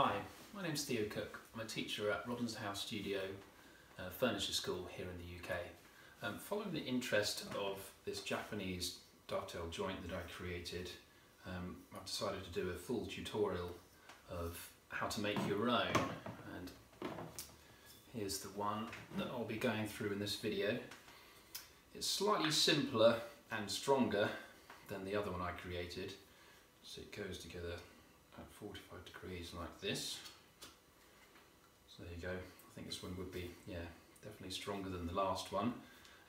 Hi, my name's Theo Cook. I'm a teacher at Robinson House Studio uh, Furniture School here in the UK. Um, following the interest of this Japanese dovetail joint that I created, um, I've decided to do a full tutorial of how to make your own. And here's the one that I'll be going through in this video. It's slightly simpler and stronger than the other one I created. So it goes together at 45 degrees like this. So there you go. I think this one would be, yeah, definitely stronger than the last one.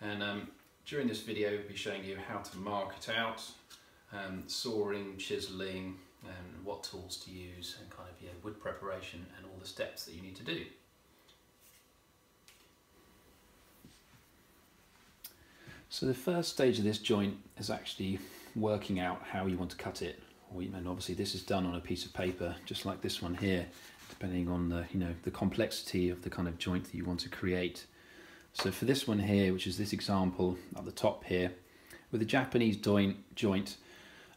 And um, during this video, we'll be showing you how to mark it out, um, sawing, chiseling, and what tools to use, and kind of yeah, wood preparation, and all the steps that you need to do. So the first stage of this joint is actually working out how you want to cut it and obviously this is done on a piece of paper just like this one here depending on the you know the complexity of the kind of joint that you want to create. So for this one here which is this example at the top here with the Japanese joint joint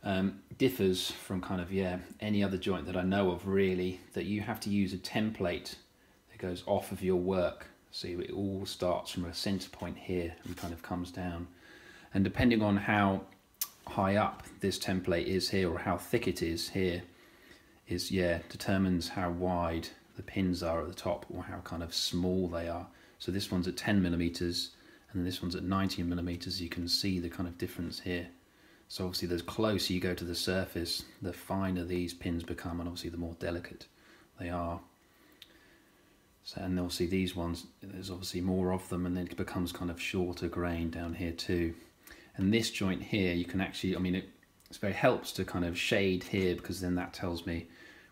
um, differs from kind of yeah any other joint that I know of really that you have to use a template that goes off of your work. So it all starts from a center point here and kind of comes down. And depending on how high up this template is here or how thick it is here is yeah determines how wide the pins are at the top or how kind of small they are. So this one's at 10 millimeters and this one's at 19 millimeters. You can see the kind of difference here. So obviously the closer you go to the surface the finer these pins become and obviously the more delicate they are. So, and obviously these ones there's obviously more of them and then it becomes kind of shorter grain down here too and this joint here you can actually I mean it it's very helps to kind of shade here because then that tells me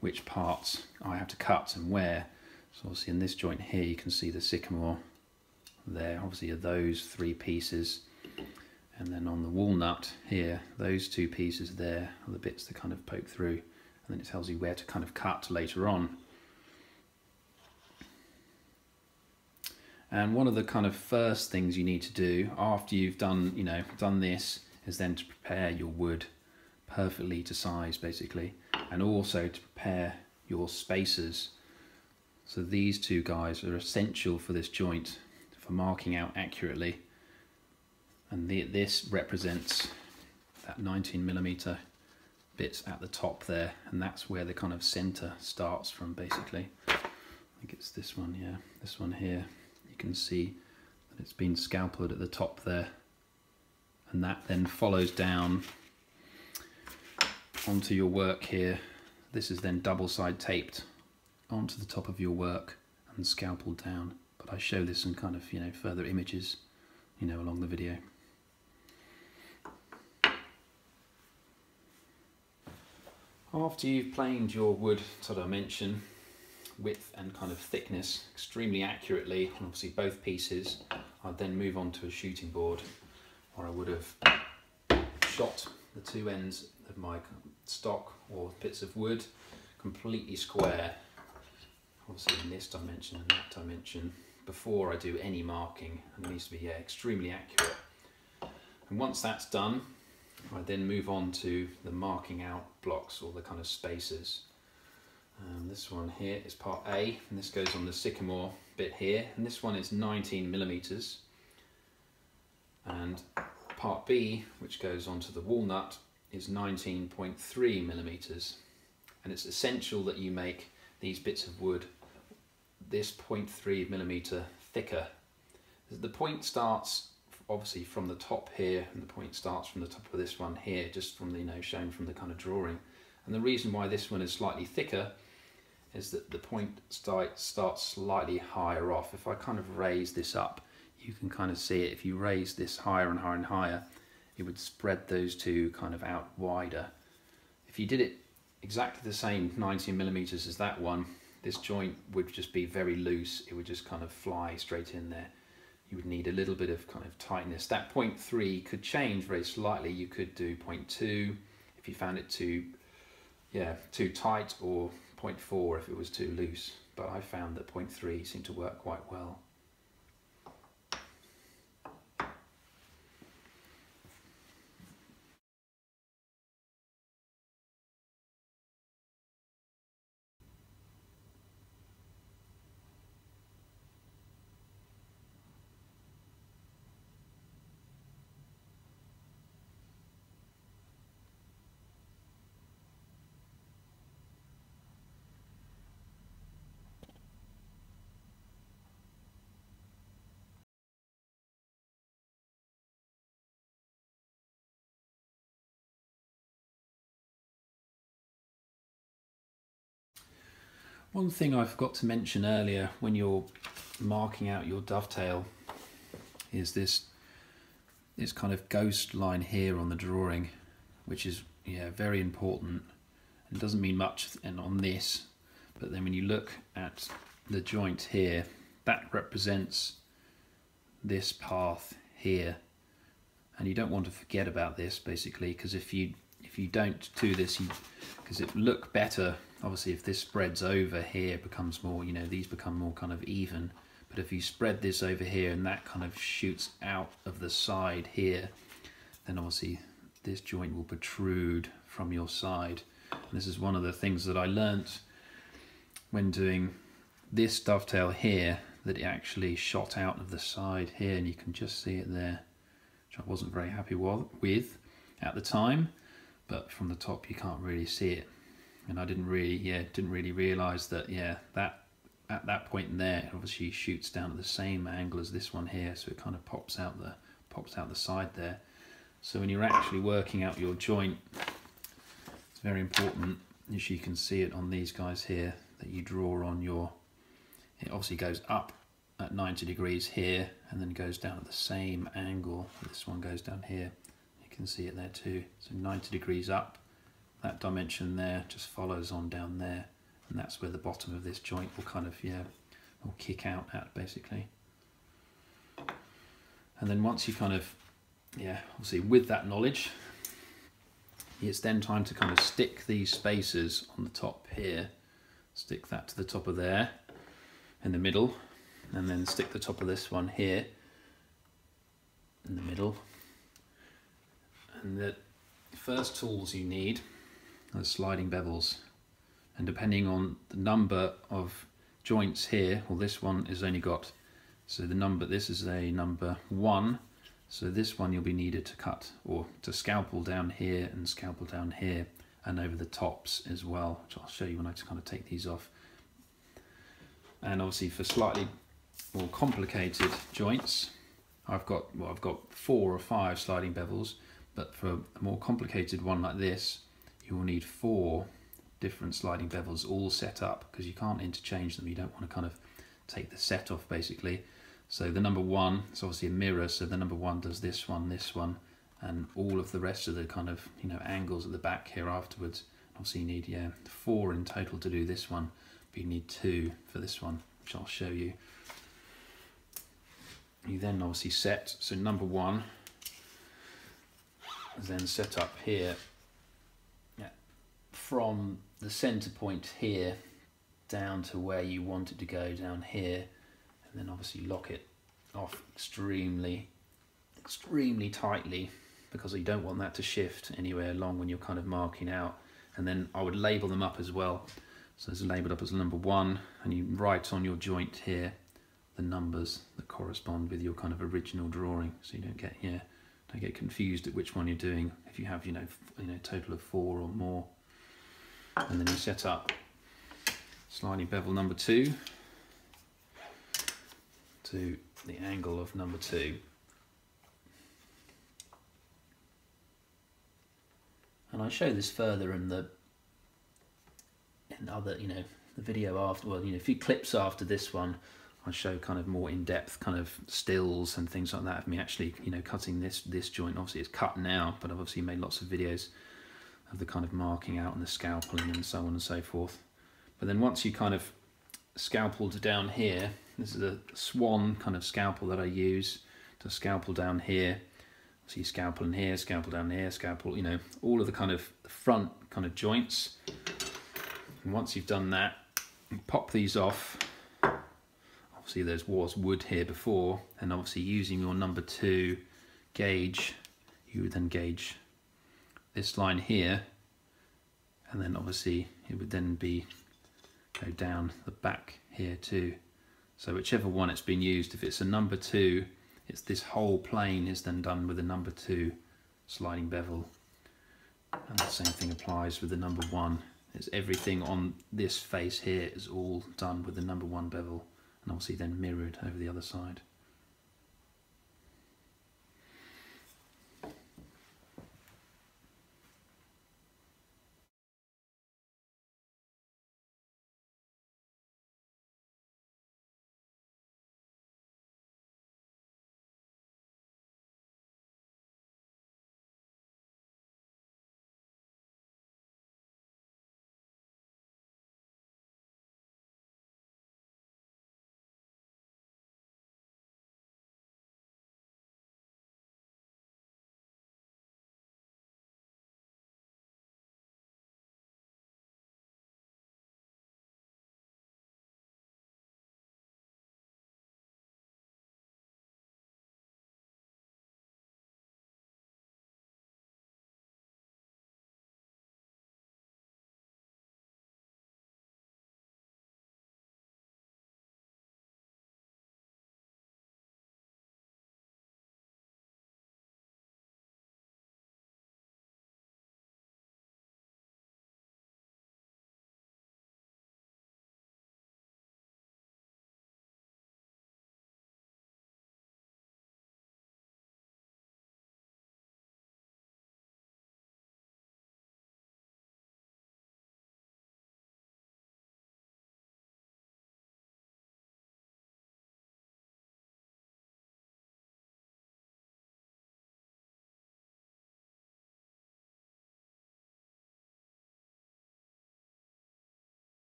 which parts I have to cut and where. So obviously in this joint here you can see the sycamore there. Obviously are those three pieces. And then on the walnut here those two pieces there are the bits that kind of poke through. And then it tells you where to kind of cut later on And one of the kind of first things you need to do after you've done, you know, done this is then to prepare your wood perfectly to size basically and also to prepare your spacers. So these two guys are essential for this joint for marking out accurately and the, this represents that 19 millimeter bit at the top there and that's where the kind of center starts from basically. I think it's this one, yeah, this one here you can see that it's been scalpeled at the top there. And that then follows down onto your work here. This is then double side taped onto the top of your work and scalpeled down. But I show this in kind of you know further images you know along the video. After you've planed your wood to dimension width and kind of thickness extremely accurately obviously both pieces I'd then move on to a shooting board where I would have shot the two ends of my stock or bits of wood completely square. Obviously in this dimension and that dimension before I do any marking and it needs to be yeah, extremely accurate. And once that's done I then move on to the marking out blocks or the kind of spacers um, this one here is part A, and this goes on the sycamore bit here, and this one is 19 millimeters. And part B, which goes onto the walnut, is 19.3 millimeters. And it's essential that you make these bits of wood this 0.3 millimeter thicker. The point starts obviously from the top here, and the point starts from the top of this one here, just from the, you know, shown from the kind of drawing. And the reason why this one is slightly thicker is that the point start, starts slightly higher off. If I kind of raise this up, you can kind of see it. If you raise this higher and higher and higher, it would spread those two kind of out wider. If you did it exactly the same 19 millimeters as that one, this joint would just be very loose. It would just kind of fly straight in there. You would need a little bit of kind of tightness. That 0.3 could change very slightly. You could do 0.2 if you found it too, yeah, too tight or 0.4 if it was too loose, but I found that 0.3 seemed to work quite well. One thing I forgot to mention earlier when you're marking out your dovetail is this this kind of ghost line here on the drawing, which is yeah very important. It doesn't mean much and on this, but then when you look at the joint here, that represents this path here, and you don't want to forget about this basically because if you if you don't do this, because it look better obviously if this spreads over here becomes more you know these become more kind of even. But if you spread this over here and that kind of shoots out of the side here then obviously this joint will protrude from your side. And this is one of the things that I learnt when doing this dovetail here that it actually shot out of the side here and you can just see it there which I wasn't very happy with at the time. But from the top you can't really see it and I didn't really yeah didn't really realize that yeah that at that point there obviously shoots down at the same angle as this one here so it kind of pops out the pops out the side there. So when you're actually working out your joint it's very important as you can see it on these guys here that you draw on your it obviously goes up at 90 degrees here and then goes down at the same angle. This one goes down here. You can see it there too. So 90 degrees up that dimension there just follows on down there and that's where the bottom of this joint will kind of yeah will kick out at basically. And then once you kind of yeah obviously with that knowledge it's then time to kind of stick these spacers on the top here stick that to the top of there in the middle and then stick the top of this one here in the middle. And the first tools you need the sliding bevels. And depending on the number of joints here well this one is only got so the number this is a number one. So this one you'll be needed to cut or to scalpel down here and scalpel down here and over the tops as well which I'll show you when I just kind of take these off. And obviously for slightly more complicated joints I've got well I've got four or five sliding bevels but for a more complicated one like this you will need four different sliding bevels all set up because you can't interchange them. You don't want to kind of take the set off basically. So the number one is obviously a mirror. So the number one does this one, this one, and all of the rest of the kind of, you know, angles at the back here afterwards. Obviously you need, yeah, four in total to do this one, but you need two for this one, which I'll show you. You then obviously set, so number one is then set up here from the center point here down to where you want it to go down here and then obviously lock it off extremely extremely tightly because you don't want that to shift anywhere along when you're kind of marking out. And then I would label them up as well. So it's labeled up as number one and you write on your joint here the numbers that correspond with your kind of original drawing. So you don't get yeah don't get confused at which one you're doing. If you have you know you know total of four or more and then you set up sliding bevel number two to the angle of number two. And I show this further in the in other, you know, the video after, well, you know, a few clips after this one, I show kind of more in-depth kind of stills and things like that of me actually, you know, cutting this this joint. Obviously it's cut now, but I've obviously made lots of videos of the kind of marking out and the scalpeling and so on and so forth. But then once you kind of scalpeled down here, this is a swan kind of scalpel that I use to scalpel down here. So you scalpel in here, scalpel down here, scalpel, you know, all of the kind of front kind of joints. And once you've done that, pop these off. Obviously there was wood here before, and obviously using your number two gauge, you would then gauge this line here and then obviously it would then be go down the back here too. So whichever one it's been used if it's a number two it's this whole plane is then done with a number two sliding bevel. And the same thing applies with the number one. It's everything on this face here is all done with the number one bevel and obviously then mirrored over the other side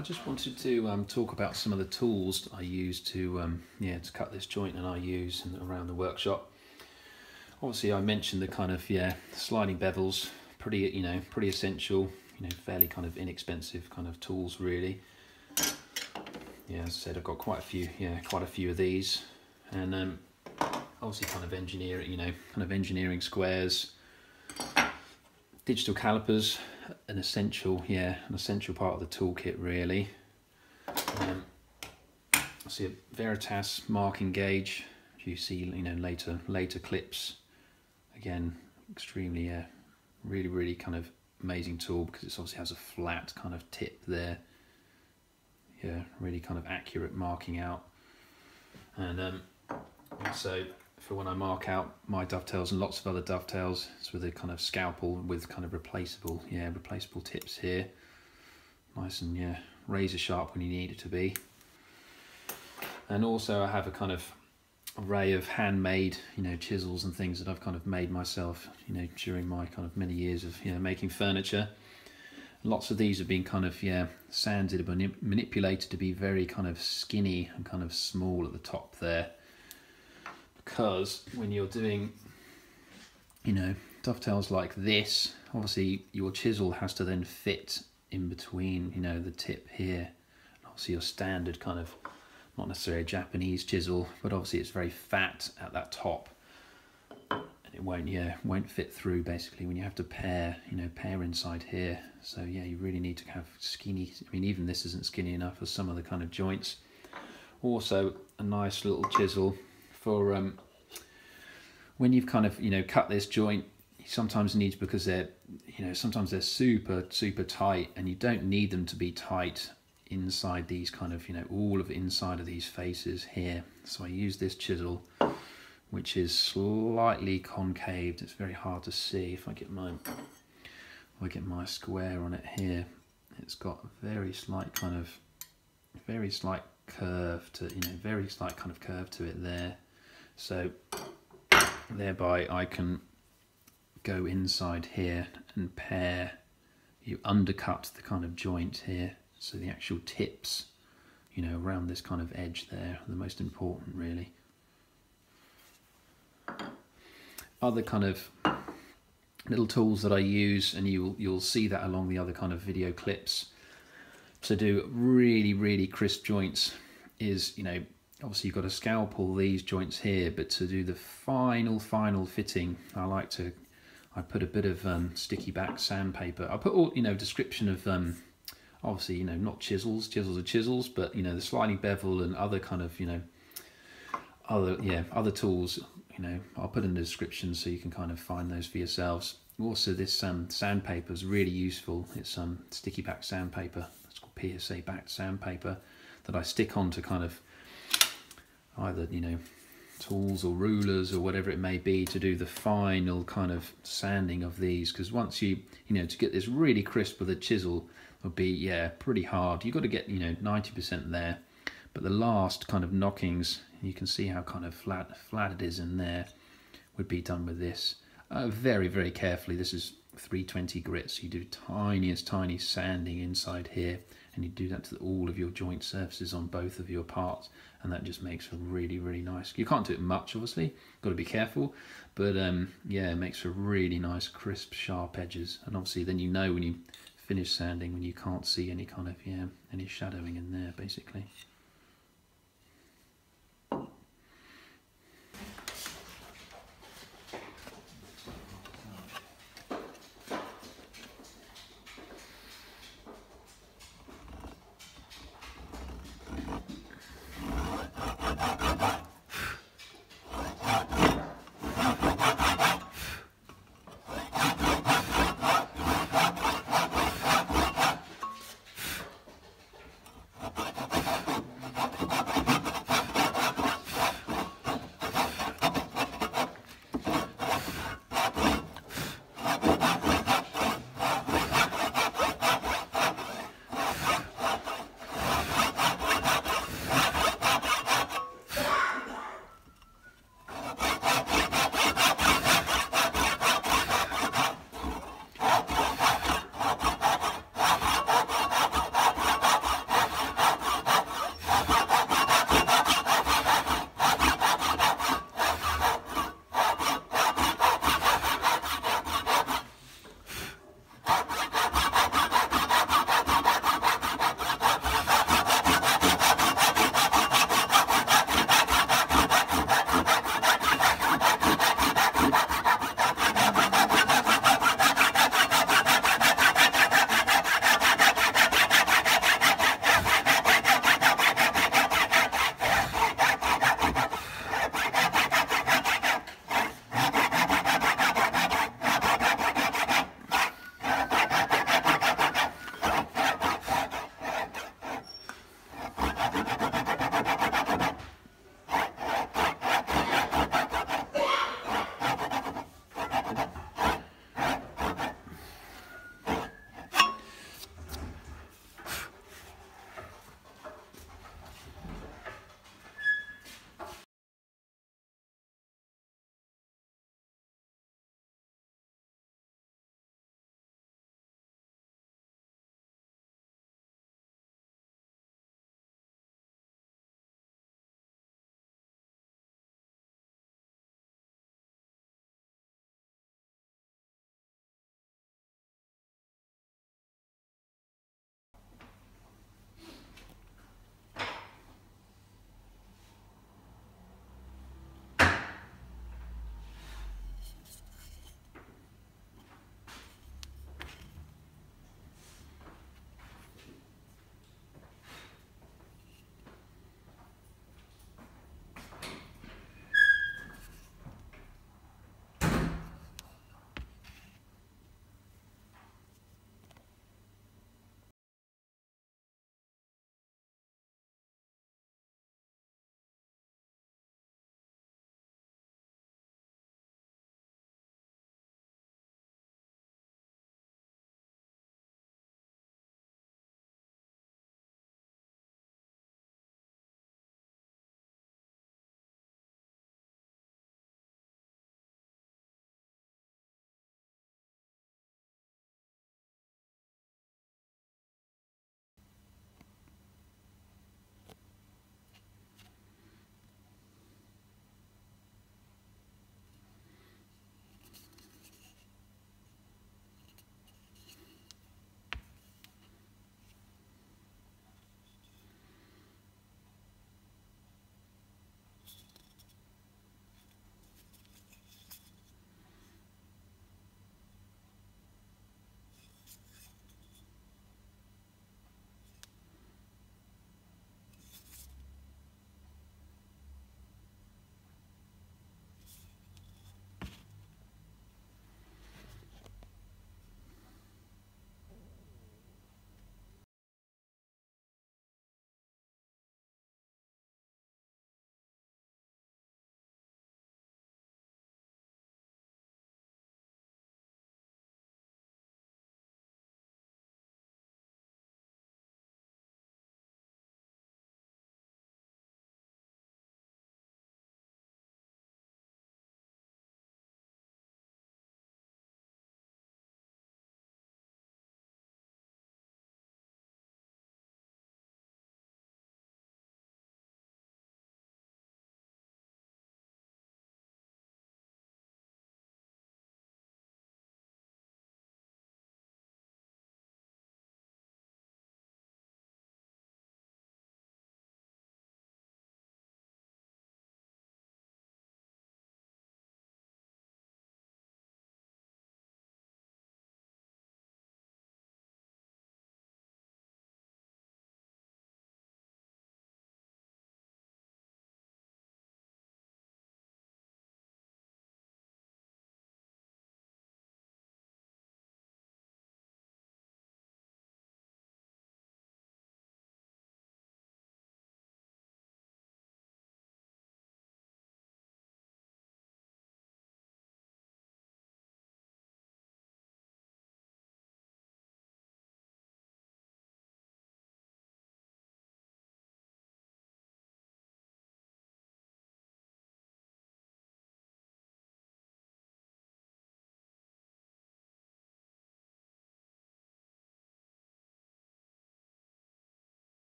I just wanted to um, talk about some of the tools I use to um, yeah to cut this joint and I use around the workshop. Obviously, I mentioned the kind of yeah sliding bevels, pretty you know pretty essential, you know fairly kind of inexpensive kind of tools really. Yeah, as I said, I've got quite a few yeah quite a few of these, and um, obviously kind of engineering you know kind of engineering squares, digital calipers an essential, yeah, an essential part of the toolkit really. Um, I see a Veritas marking gauge. You see, you know, later later clips. Again, extremely, yeah, really, really kind of amazing tool because it obviously has a flat kind of tip there. Yeah, really kind of accurate marking out. And um, also for when I mark out my dovetails and lots of other dovetails. It's with a kind of scalpel with kind of replaceable, yeah, replaceable tips here. Nice and yeah, razor sharp when you need it to be. And also I have a kind of array of handmade, you know, chisels and things that I've kind of made myself, you know, during my kind of many years of, you know, making furniture. Lots of these have been kind of, yeah, sanded and manipulated to be very kind of skinny and kind of small at the top there because when you're doing, you know, dovetails like this, obviously your chisel has to then fit in between, you know, the tip here. Obviously your standard kind of, not necessarily a Japanese chisel, but obviously it's very fat at that top. And it won't, yeah, won't fit through basically when you have to pare, you know, pare inside here. So yeah, you really need to have skinny, I mean, even this isn't skinny enough for some of the kind of joints. Also a nice little chisel for um, when you've kind of you know cut this joint sometimes need because they're you know sometimes they're super super tight and you don't need them to be tight inside these kind of you know all of inside of these faces here. So I use this chisel which is slightly concaved. It's very hard to see. If I get my if I get my square on it here it's got a very slight kind of very slight curve to you know very slight kind of curve to it there so thereby I can go inside here and pare, you undercut the kind of joint here. So the actual tips you know around this kind of edge there are the most important really. Other kind of little tools that I use and you'll you'll see that along the other kind of video clips to do really really crisp joints is you know obviously you've got to scalpel these joints here but to do the final final fitting I like to I put a bit of um, sticky back sandpaper. I put all you know description of um, obviously you know not chisels chisels are chisels but you know the sliding bevel and other kind of you know other yeah other tools you know I'll put in the description so you can kind of find those for yourselves. Also this um, sandpaper is really useful. It's um, sticky back sandpaper. It's called PSA backed sandpaper that I stick on to kind of either you know tools or rulers or whatever it may be to do the final kind of sanding of these. Because once you you know to get this really crisp with a chisel would be yeah pretty hard. You've got to get you know 90% there. But the last kind of knockings you can see how kind of flat flat it is in there would be done with this. Uh, very very carefully. This is 320 grits. You do tiniest tiny sanding inside here and you do that to all of your joint surfaces on both of your parts and that just makes a really really nice. You can't do it much obviously. Got to be careful. But um, yeah it makes for really nice crisp sharp edges. And obviously then you know when you finish sanding when you can't see any kind of yeah any shadowing in there basically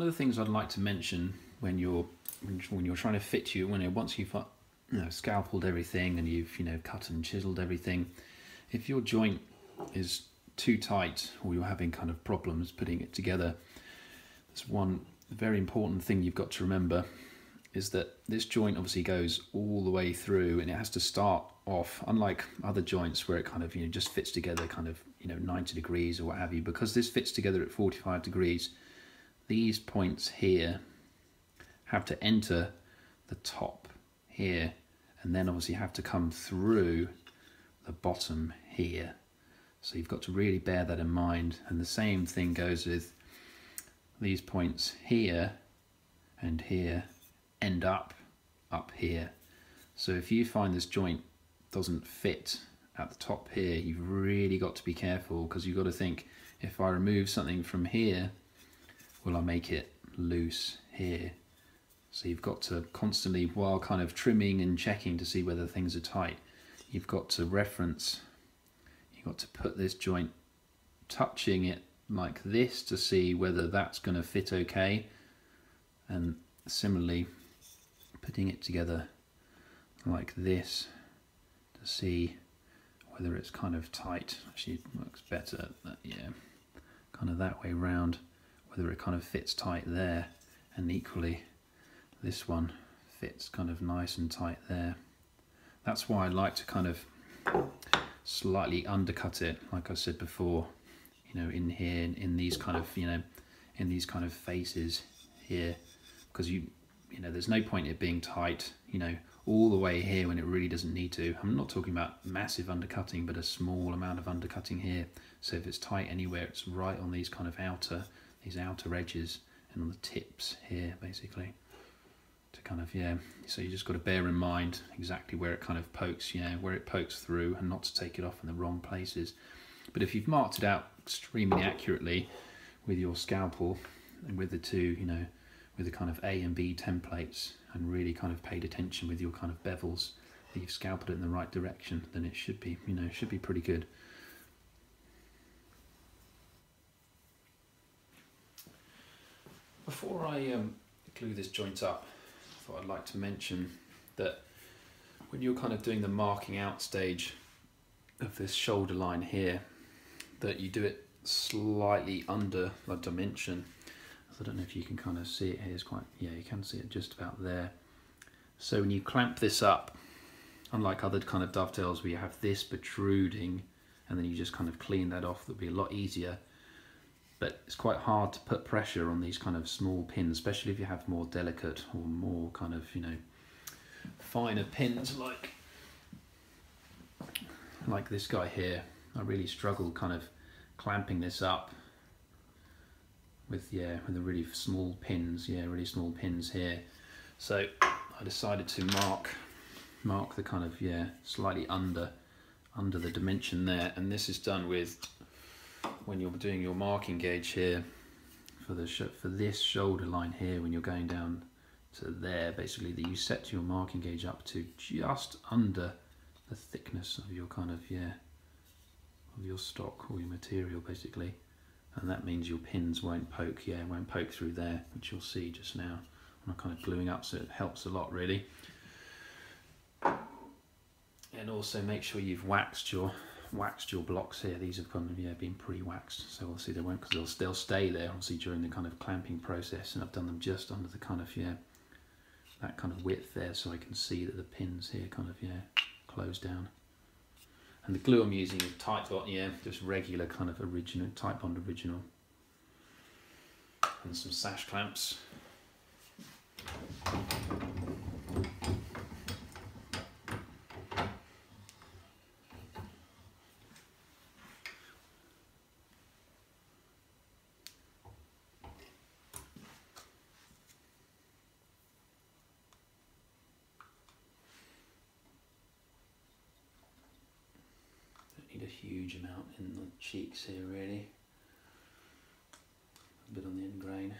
one of the things I'd like to mention when you're when you're trying to fit you when once you've uh, you know scalpeled everything and you've you know cut and chiseled everything, if your joint is too tight or you're having kind of problems putting it together, there's one very important thing you've got to remember is that this joint obviously goes all the way through and it has to start off unlike other joints where it kind of you know just fits together kind of you know 90 degrees or what have you because this fits together at 45 degrees these points here have to enter the top here and then obviously have to come through the bottom here so you've got to really bear that in mind and the same thing goes with these points here and here end up up here. So if you find this joint doesn't fit at the top here, you've really got to be careful because you've got to think, if I remove something from here, will I make it loose here? So you've got to constantly, while kind of trimming and checking to see whether things are tight, you've got to reference, you've got to put this joint touching it like this to see whether that's going to fit okay. And similarly, putting it together like this to see whether it's kind of tight. Actually, works better, that, yeah, kind of that way round, whether it kind of fits tight there, and equally this one fits kind of nice and tight there. That's why I like to kind of slightly undercut it, like I said before, you know, in here, in these kind of, you know, in these kind of faces here, because you you know, there's no point in it being tight, you know, all the way here when it really doesn't need to. I'm not talking about massive undercutting, but a small amount of undercutting here. So if it's tight anywhere, it's right on these kind of outer, these outer edges and on the tips here, basically. To kind of, yeah, so you just got to bear in mind exactly where it kind of pokes, yeah, where it pokes through and not to take it off in the wrong places. But if you've marked it out extremely accurately with your scalpel and with the two, you know, with the kind of A and B templates and really kind of paid attention with your kind of bevels that you've scalped it in the right direction, then it should be, you know, should be pretty good. Before I um, glue this joint up, I thought I'd like to mention that when you're kind of doing the marking out stage of this shoulder line here, that you do it slightly under the dimension I don't know if you can kind of see it here. It's quite, yeah, you can see it just about there. So when you clamp this up, unlike other kind of dovetails where you have this protruding and then you just kind of clean that off, that'd be a lot easier. But it's quite hard to put pressure on these kind of small pins, especially if you have more delicate or more kind of, you know, finer pins like like this guy here. I really struggled kind of clamping this up with yeah with the really small pins yeah really small pins here so I decided to mark mark the kind of yeah slightly under under the dimension there and this is done with when you're doing your marking gauge here for the for this shoulder line here when you're going down to there basically that you set your marking gauge up to just under the thickness of your kind of yeah of your stock or your material basically and that means your pins won't poke, yeah, won't poke through there, which you'll see just now. I'm kind of gluing up, so it helps a lot really. And also make sure you've waxed your waxed your blocks here. These have kind of yeah been pre-waxed, so obviously they won't because they'll they'll stay there obviously during the kind of clamping process. And I've done them just under the kind of yeah that kind of width there, so I can see that the pins here kind of yeah close down. And the glue I'm using is Titebond, yeah, just regular kind of original, Titebond original. And some sash clamps. huge amount in the cheeks here really. A bit on the end grain.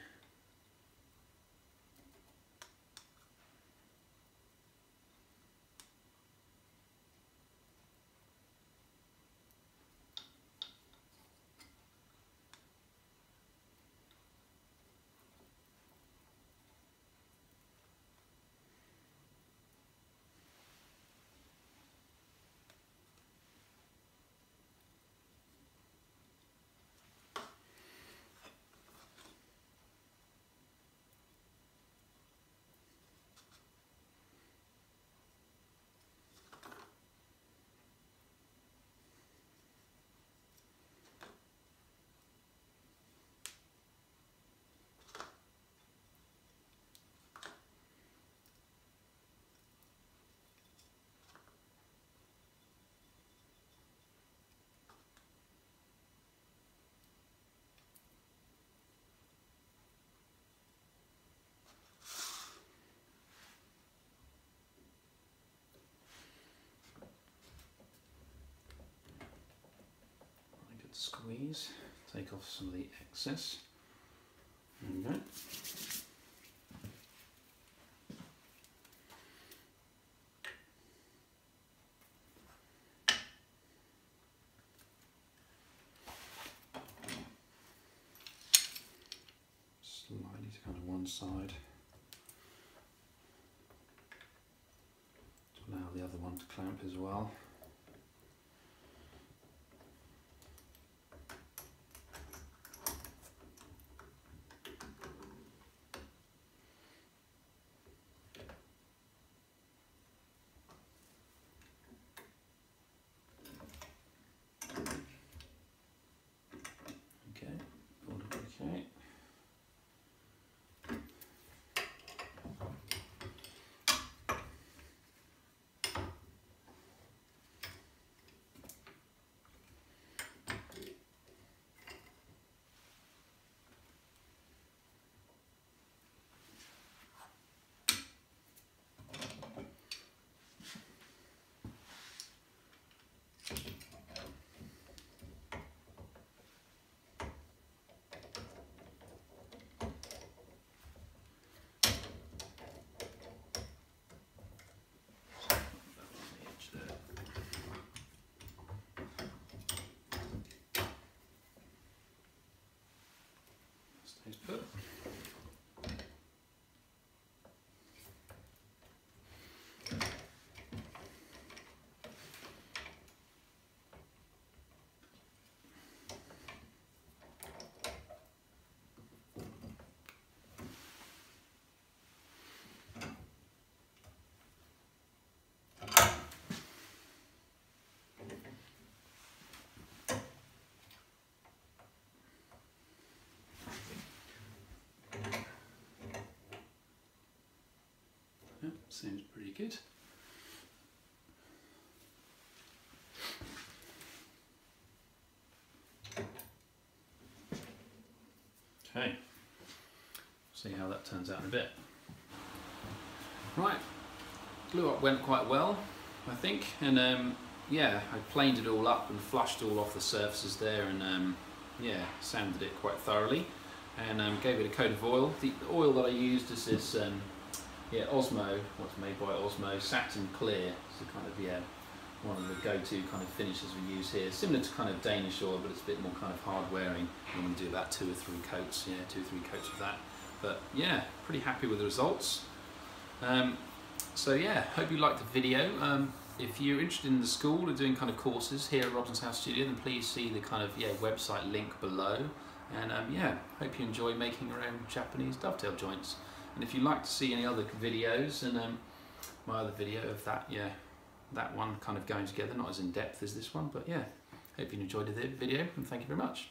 Squeeze, take off some of the excess. There we. Slightly to kind of one side. To allow the other one to clamp as well. Seems pretty good. Okay, see how that turns out in a bit. Right, glue up went quite well, I think, and um, yeah, I planed it all up and flushed all off the surfaces there, and um, yeah, sanded it quite thoroughly, and um, gave it a coat of oil. The oil that I used is this um, yeah, Osmo, what's made by Osmo, Satin Clear. A kind of, yeah, one of the go-to kind of finishes we use here. Similar to kind of Danish oil, but it's a bit more kind of hard wearing. I'm going to do about two or three coats, yeah, two or three coats of that. But yeah, pretty happy with the results. Um, so yeah, hope you liked the video. Um, if you're interested in the school or doing kind of courses here at Robinson's House Studio, then please see the kind of yeah website link below. And um, yeah, hope you enjoy making your own Japanese dovetail joints. And if you'd like to see any other videos, and um, my other video of that, yeah, that one kind of going together, not as in depth as this one, but yeah, hope you enjoyed the video, and thank you very much.